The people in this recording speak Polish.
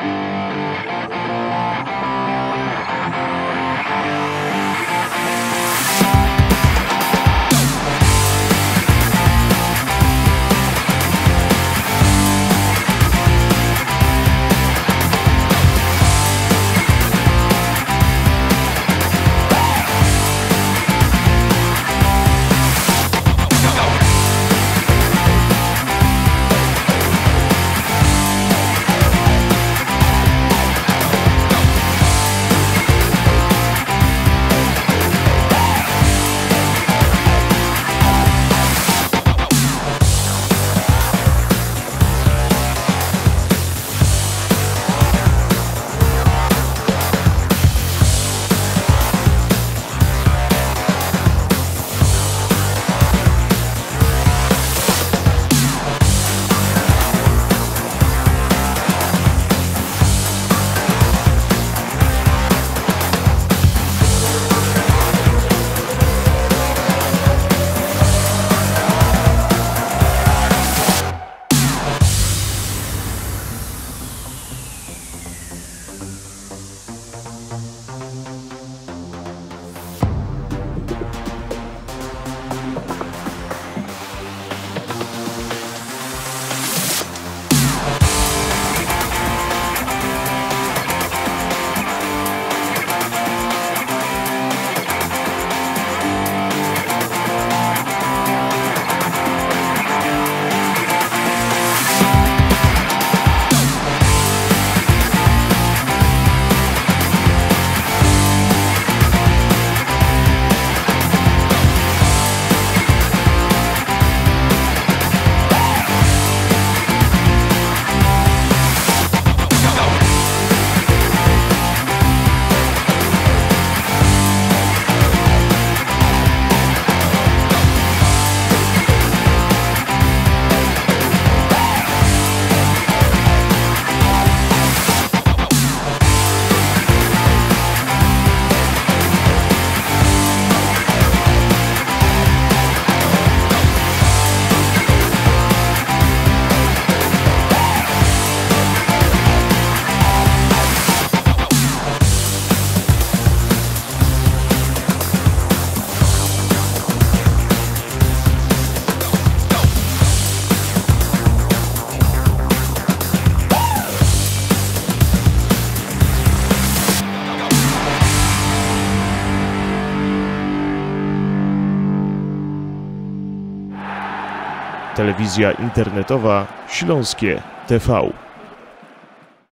Música Telewizja internetowa Śląskie TV.